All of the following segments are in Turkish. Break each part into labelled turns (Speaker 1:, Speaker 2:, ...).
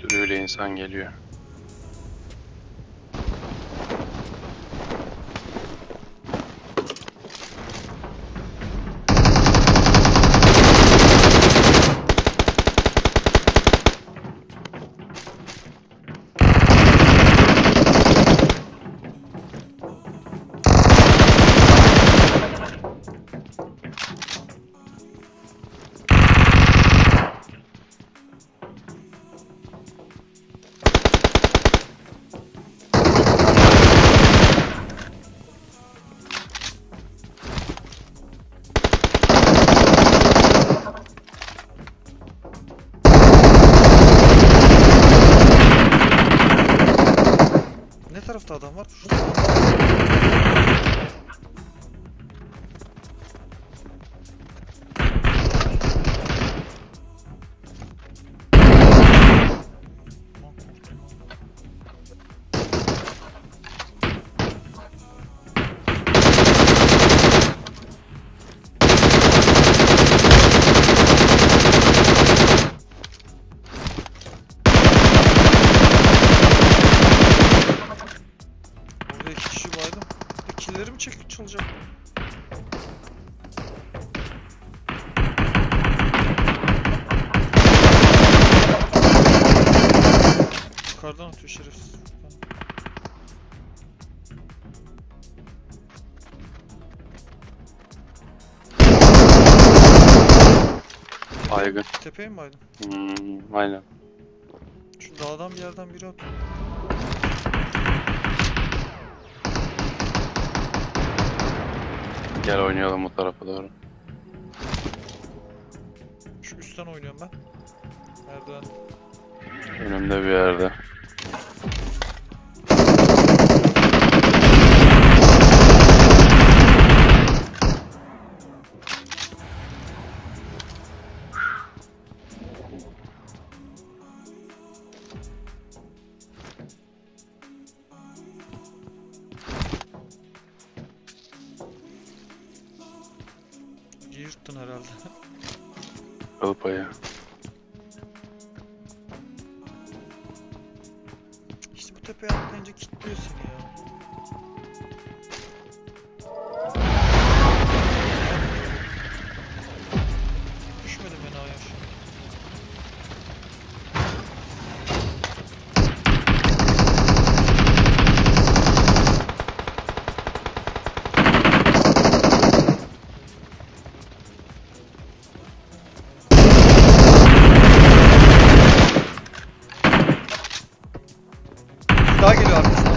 Speaker 1: Sürüyle insan geliyor.
Speaker 2: droite. Yukarıdan atıyor şerefsiz.
Speaker 1: Baygın.
Speaker 2: Tepeye mi baydın?
Speaker 1: Hmm, aynen.
Speaker 2: Şu dağdan bir yerden biri atıyor.
Speaker 1: Gel oynayalım bu tarafa doğru.
Speaker 2: Şu üstten oynuyorum ben. Merdiven.
Speaker 1: Önümde bir yerde.
Speaker 2: herhalde. Alıp ayağı. Daha geliyor arkasından.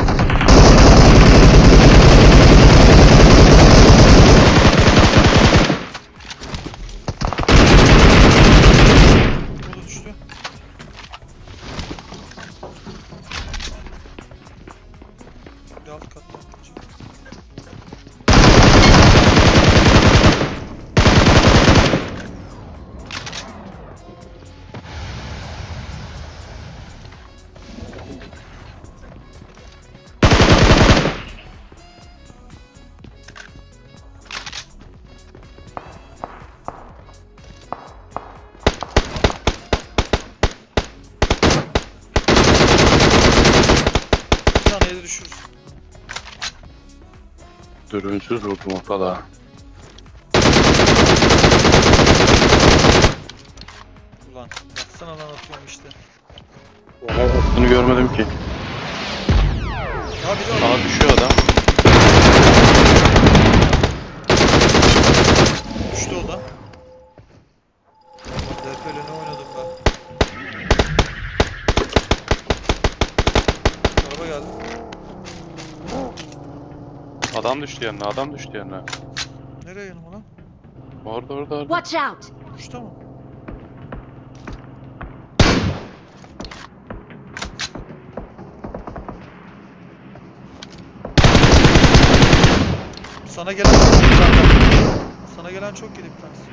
Speaker 1: Dürünsüz vurdum ortada.
Speaker 2: Ulan baksana lan atıyorum işte.
Speaker 1: Bunu görmedim ki.
Speaker 2: Ya bir de
Speaker 1: Aa düşüyor adam.
Speaker 2: düştü o da. DP'yle ne oynadım ben? Araba geldi.
Speaker 1: Adam düştü yanına, adam düştü yanına.
Speaker 2: Nereye yanıma lan?
Speaker 1: Orada orada orada.
Speaker 3: Watch out!
Speaker 2: Düştü mü? Sana gelen. Sana gelen çok iyi bir tanesi.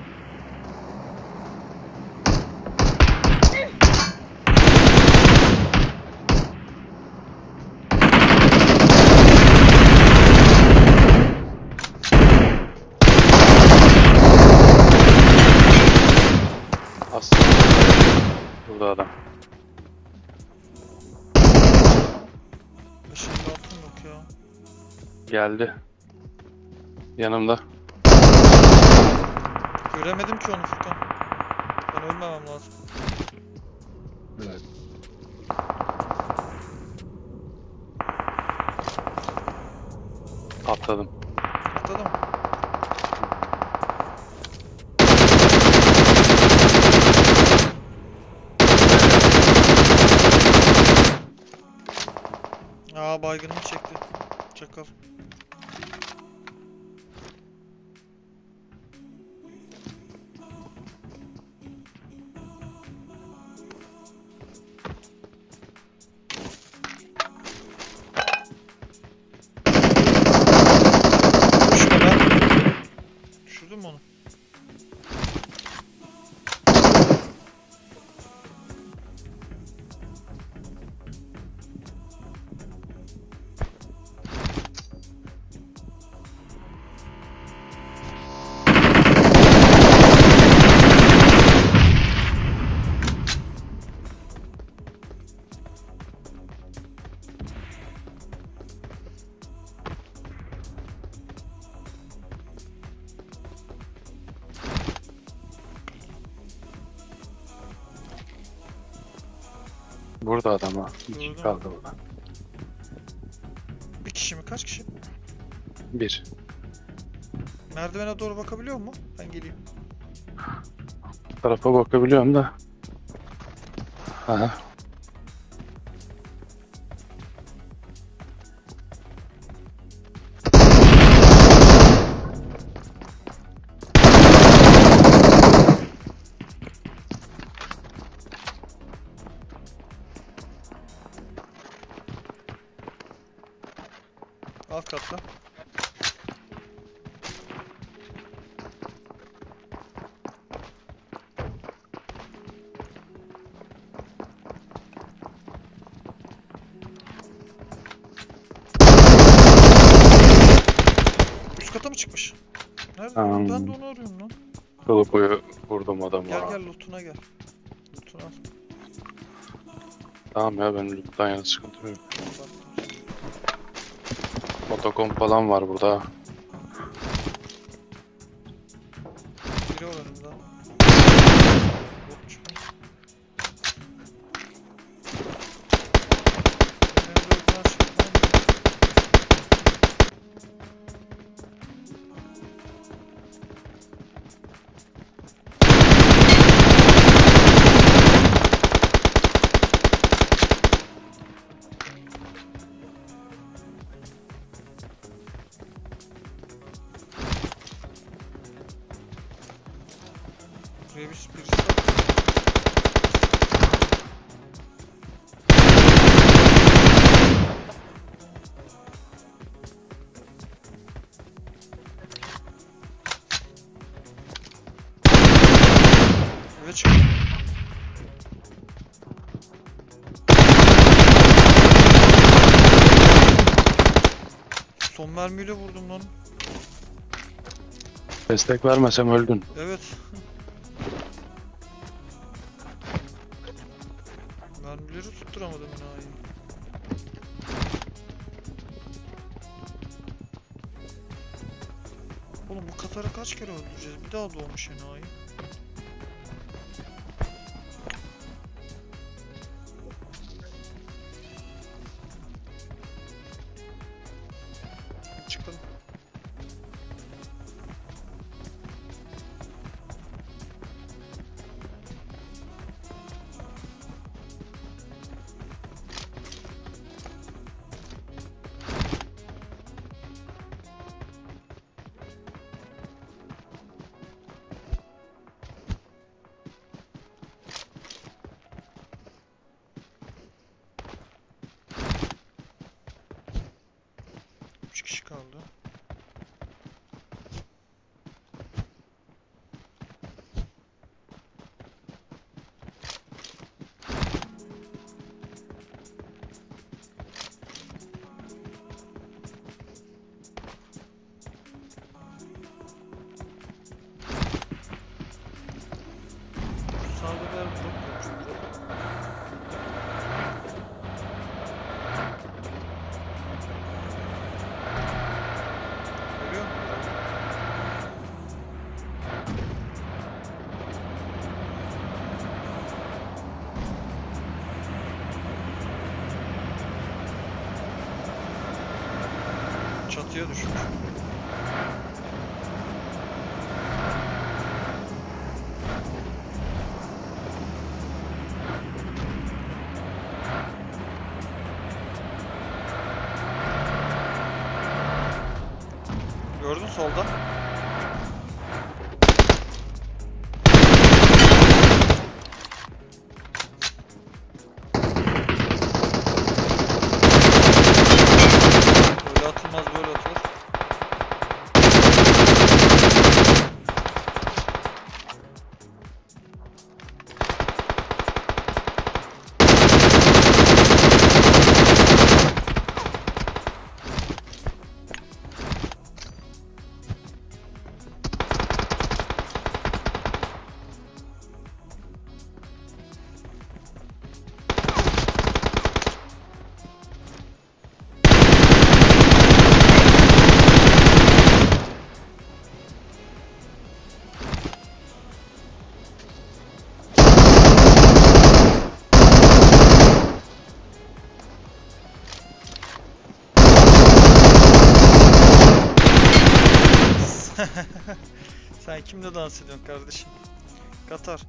Speaker 1: Burada adam.
Speaker 2: Işıkta altın yok ya.
Speaker 1: Geldi. Yanımda.
Speaker 2: Göremedim ki onu Furkan. Ben ölmemem lazım.
Speaker 1: Evet.
Speaker 2: Patladım. Aa baygınımı çekti. Çakal.
Speaker 1: Burada adam ha. İki
Speaker 2: Gördüm.
Speaker 1: kaldı burada.
Speaker 2: Bir kişi mi? Kaç kişi?
Speaker 1: Bir.
Speaker 2: Merdivene doğru bakabiliyor mu? Ben geleyim.
Speaker 1: Bu tarafa bakabiliyorum da. Aha.
Speaker 2: Ben de onu arıyorum lan.
Speaker 1: Kılık boyu vurdum adamı.
Speaker 2: Gel gel lootuna gel. Lootuna al.
Speaker 1: Tamam ya benim loot'tan yana sıkıntı yok. Motokom falan var burada.
Speaker 2: Biri var önümde. Buraya bir birisi var. Eve çık. Son mermiyle vurdum lan.
Speaker 1: Destek vermesem öldün.
Speaker 2: Evet. Oğlum bu Katar'ı kaç kere öldüreceğiz? Bir daha doğmuş enayi. Kişi kaldı. Sağda Çatıya düşmüş. Sen kimle dans ediyorsun kardeşim? Katar.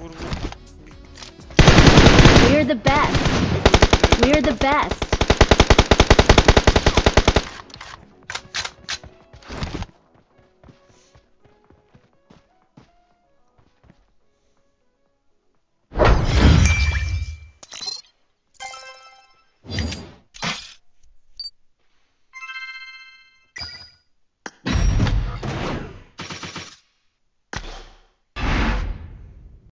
Speaker 2: Vur vur.
Speaker 3: We're the best. We're the best.